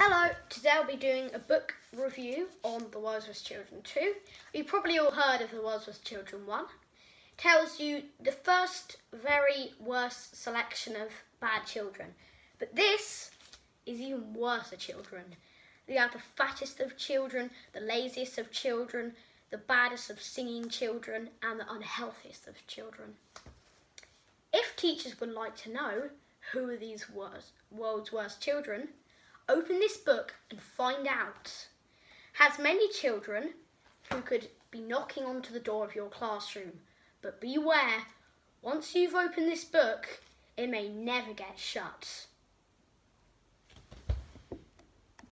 Hello, today I'll be doing a book review on The World's Worst Children 2. You've probably all heard of The World's Worst Children 1. It tells you the first very worst selection of bad children. But this is even worse of children. They are the fattest of children, the laziest of children, the baddest of singing children, and the unhealthiest of children. If teachers would like to know who are these worst, world's worst children, Open this book and find out. Has many children who could be knocking onto the door of your classroom, but beware, once you've opened this book, it may never get shut.